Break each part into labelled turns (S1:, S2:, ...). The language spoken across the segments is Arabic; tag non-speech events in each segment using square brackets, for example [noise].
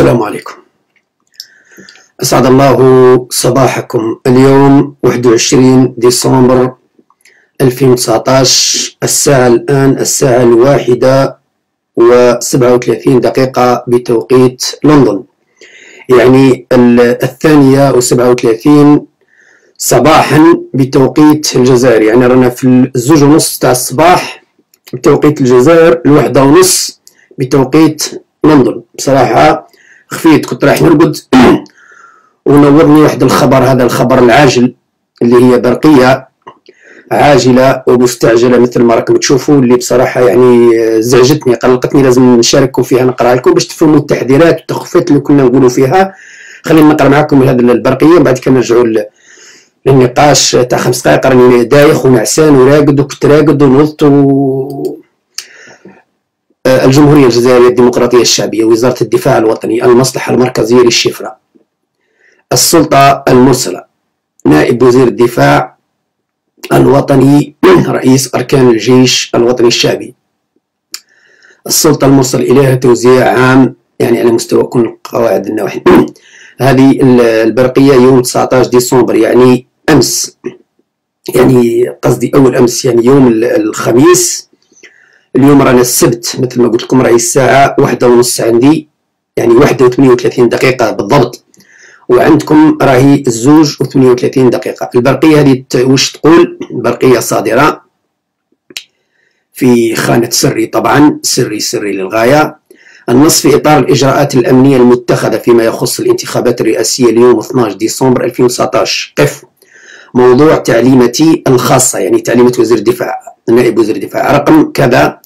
S1: السلام عليكم. أسعد الله صباحكم. اليوم 21 ديسمبر 2019 الساعة الآن الساعة الواحدة وسبعة وثلاثين دقيقة بتوقيت لندن. يعني الثانية وسبعة وثلاثين صباحا بتوقيت الجزائر. يعني رانا في الزوج ونص تاع الصباح بتوقيت الجزائر الوحدة ونص بتوقيت لندن. بصراحة خفيت كنت رايح نرقد. [clears throat] ونورني واحد الخبر هذا الخبر العاجل اللي هي برقية عاجلة ومستعجلة مثل ما راكم تشوفوا اللي بصراحة يعني زعجتني قلقتني لازم نشارككم فيها نقرأ لكم باش تفهموا التحذيرات والتخفيات اللي كنا نقولوا فيها. خلينا نقرأ معكم هذه البرقية بعد كده نرجعوا للنقاش تاع خمس دقائق راني دايخ ونعسان وراقد وكنت راقد ونوضت و... الجمهورية الجزائرية الديمقراطية الشعبية وزارة الدفاع الوطني المصلحة المركزية للشفرة. السلطة المرسلة. نائب وزير الدفاع الوطني [clears throat] رئيس أركان الجيش الوطني الشعبي. السلطة المرسل إليها توزيع عام يعني على مستوى كل قواعد النواحي. [clears throat] هذه البرقية يوم 19 ديسمبر يعني أمس. يعني قصدي أول أمس يعني يوم الخميس. اليوم رانا السبت مثل ما قلت لكم راهي الساعة واحدة ونص عندي يعني واحدة وثمانية وثلاثين دقيقة بالضبط. وعندكم راهي الزوج وثمانية وثلاثين دقيقة. البرقية هذه وش تقول؟ برقية صادرة في خانة سري طبعا سري سري للغاية. النص في إطار الإجراءات الأمنية المتخذة فيما يخص الانتخابات الرئاسية اليوم 12 ديسمبر 2019 قف موضوع تعليمتي الخاصة يعني تعليمة وزير الدفاع نائب وزير الدفاع. رقم كذا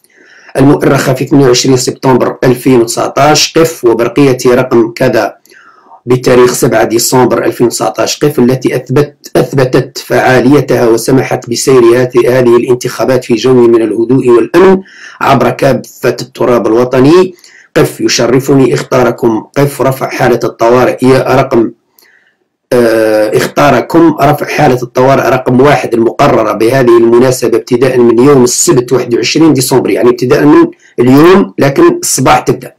S1: المؤرخة في 22 سبتمبر 2019 قف وبرقية رقم كذا بتاريخ 7 ديسمبر 2019 قف التي أثبت أثبتت فعاليتها وسمحت بسير هذه الانتخابات في جو من الهدوء والأمن عبر كافة التراب الوطني. قف يشرفني اختاركم قف رفع حالة الطوارئ. رقم اختاركم رفع حالة الطوارئ رقم واحد المقررة بهذه المناسبة ابتداء من يوم السبت 21 ديسمبر يعني ابتداء من اليوم لكن الصباح تبدأ.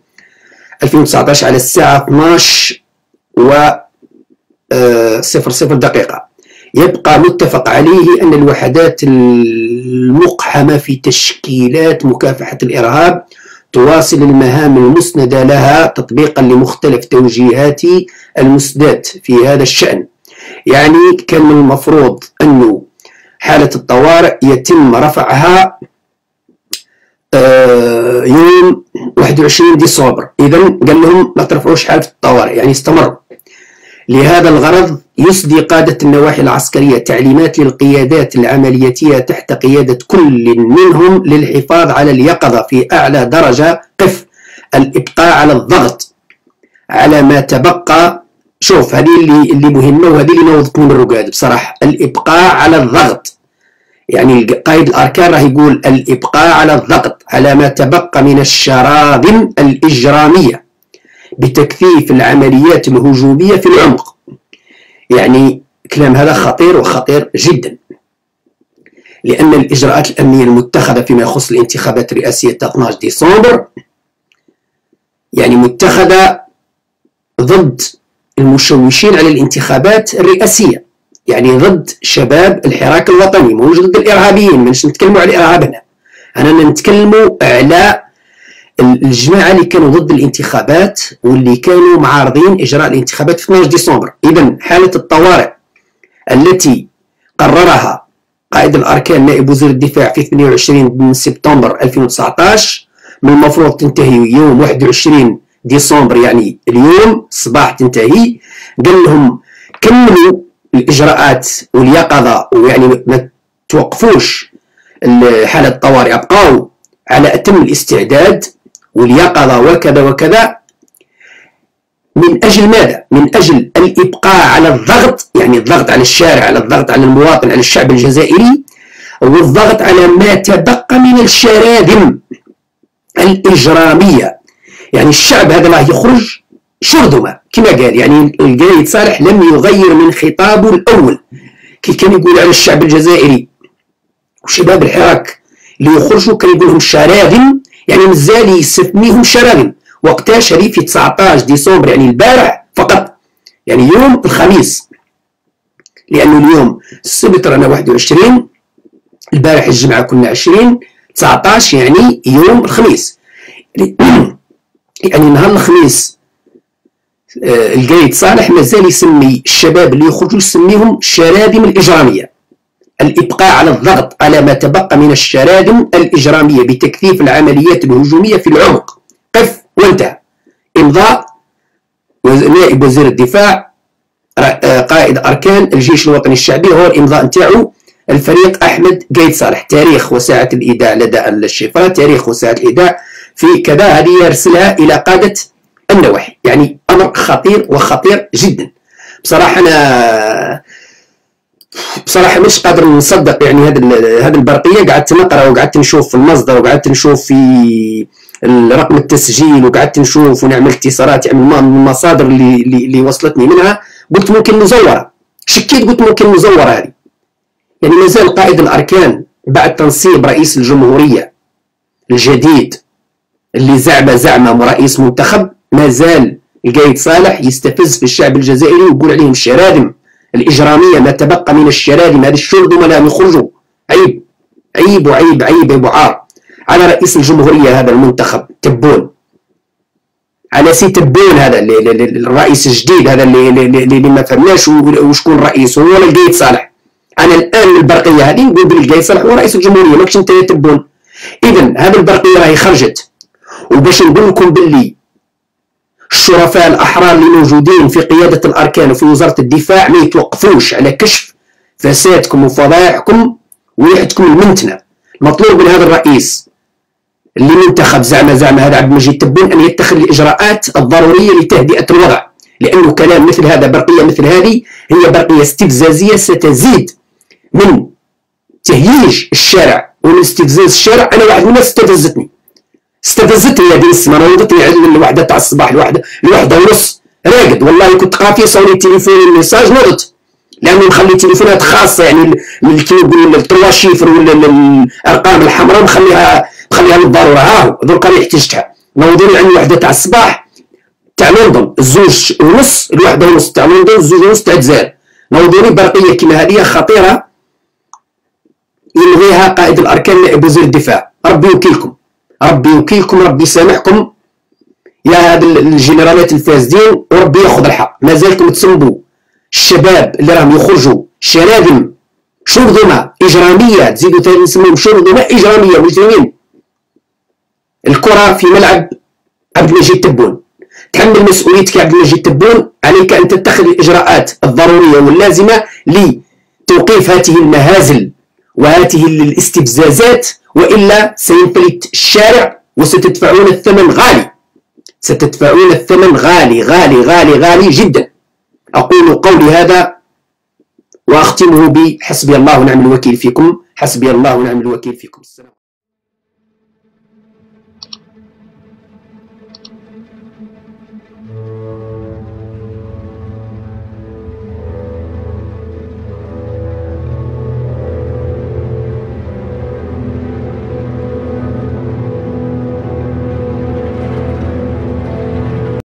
S1: 2019 على الساعة 12 و آه، صفر صفر دقيقة. يبقى متفق عليه أن الوحدات المقحمة في تشكيلات مكافحة الإرهاب تواصل المهام المسندة لها تطبيقا لمختلف توجيهات المسدات في هذا الشأن. يعني كان من المفروض أنه حالة الطوارئ يتم رفعها آه، يوم 21 ديسمبر. إذا قال لهم ما ترفعوش حالة الطوارئ يعني استمروا. لهذا الغرض يسدي قادة النواحي العسكرية تعليمات للقيادات العملياتية تحت قيادة كل منهم للحفاظ على اليقظة في أعلى درجة قف الإبقاء على الضغط على ما تبقى. شوف هذه اللي اللي مهمة وهذه اللي نوضتني من الرقاد بصراحة الإبقاء على الضغط. يعني قائد الأركان راه يقول الإبقاء على الضغط على ما تبقى من الشراذم الإجرامية. بتكثيف العمليات الهجومية في العمق. يعني كلام هذا خطير وخطير جدا. لأن الإجراءات الأمنية المتخذة فيما يخص الانتخابات الرئاسية 12 ديسمبر يعني متخذة ضد المشوشين على الانتخابات الرئاسية. يعني ضد شباب الحراك الوطني مو ضد الإرهابيين مش نتكلموا على الإرهاب هنا أنا نتكلموا على الجماعة اللي كانوا ضد الانتخابات واللي كانوا معارضين إجراء الانتخابات في 12 ديسمبر. إذا حالة الطوارئ التي قررها قائد الأركان نائب وزير الدفاع في 28 سبتمبر 2019 من المفروض تنتهي يوم 21 ديسمبر يعني اليوم صباح تنتهي قال لهم كملوا الإجراءات واليقظة ويعني ما توقفوش حالة الطوارئ أبقاو على أتم الاستعداد واليقظة وكذا وكذا من أجل ماذا؟ من أجل الإبقاء على الضغط يعني الضغط على الشارع على الضغط على المواطن على الشعب الجزائري والضغط على ما تبقى من الشراذم الإجرامية يعني الشعب هذا راه يخرج شرذمة كما قال يعني القايد صالح لم يغير من خطابه الأول كي كان يقول على الشعب الجزائري وشباب الحراك اللي يخرجوا كان يقول لهم شراذم يعني مازال يسميهم شراذم وقتاش هذه في 19 ديسمبر يعني البارح فقط. يعني يوم الخميس. لأنه اليوم السبت رانا 21 البارح الجمعة كنا 20 19 يعني يوم الخميس. [clears throat] يعني نهار الخميس آه، القايد صالح مازال يسمي الشباب اللي يخرجوا يسميهم الشرادم الإجرامية. الإبقاء على الضغط على ما تبقى من الشرادم الإجرامية بتكثيف العمليات الهجومية في العمق. قف وانتهى. إمضاء نائب وزير الدفاع آه، قائد أركان الجيش الوطني الشعبي هو الإمضاء نتاعو. الفريق أحمد قايد صالح تاريخ وساعة الإيداع لدى الشفره تاريخ وساعة الإيداع في كذا. هذه يرسلها إلى قادة النواحي. يعني أمر خطير وخطير جدا. بصراحة أنا بصراحة مش قادر نصدق يعني هذه هذه البرقية. قعدت نقرأ وقعدت نشوف في المصدر وقعدت نشوف في رقم التسجيل وقعدت نشوف ونعمل اتصالات يعني من المصادر اللي, اللي وصلتني منها. قلت ممكن مزوره شكيت قلت ممكن مزوره هذه. يعني مازال قائد الأركان بعد تنصيب رئيس الجمهورية الجديد اللي زعم زعم رئيس منتخب مازال القايد صالح يستفز في الشعب الجزائري ويقول عليهم الشرادم الإجرامية ما تبقى من الشرادم هذه الشرذمه لم يخرجوا عيب عيب وعيب عيب يا عار على رئيس الجمهورية هذا المنتخب تبون. على سي تبون هذا الرئيس الجديد هذا اللي, اللي, ما فهمناش وشكون رئيسه هو القايد صالح. أنا الآن البرقية هذه نقول بلي صالح هو رئيس الجمهورية ماكش أنت تبون. اذا هذه البرقية راهي خرجت. وباش نقول لكم باللي الشرفاء الأحرار اللي موجودين في قيادة الأركان وفي وزارة الدفاع ما يتوقفوش على كشف فسادكم وفضائحكم وريحتكم المنتنة. المطلوب من هذا الرئيس اللي منتخب زعما زعما هذا عبد المجيد تبون أن يتخذ الإجراءات الضرورية لتهدئة الوضع لأنه كلام مثل هذا برقية مثل هذه هي برقية استفزازية ستزيد من تهييج الشارع. ومن استفزاز الشارع أنا واحد من الناس استفزتني. استفزتني هذه السمانه نوضتني على الوحدة تاع الصباح الوحدة الوحدة ونص. راقد والله كنت قافي صوني التليفون الميساج نضت لأنه نخلي تليفونات خاصة يعني كيما نقولوا التروا شيفر ولا الأرقام الحمراء نخليها نخليها للضرورة. ها درك راني احتجتها نوضوني عندي وحدة تاع الصباح تاع لندن الزوج ونص الوحدة ونص تاع لندن الزوج ونص تاع الجزائر. نوضوني برقية كيما هذه خطيرة. يلغيها قائد الأركان نائب وزير الدفاع. ربي يوكيلكم ربي يوكيلكم ربي يسامحكم. يا هاد الجنرالات الفاسدين وربي ياخذ الحق. مازالكم تسمبوا الشباب اللي راهم يخرجوا شرادم شرذمة إجرامية. تزيدوا ثاني نسميهم شرذمة إجرامية مجرمين الكرة في ملعب عبد المجيد تبون. تحمل مسؤوليتك يا عبد المجيد تبون. عليك أن تتخذ الإجراءات الضرورية واللازمة لتوقيف هذه المهازل وهذه الاستفزازات. وإلا سينفلت الشارع وستدفعون الثمن غالي. ستدفعون الثمن غالي غالي غالي غالي جدا. أقول قولي هذا وأختمه بحسبي الله ونعم الوكيل فيكم. حسبي الله ونعم الوكيل فيكم. السلام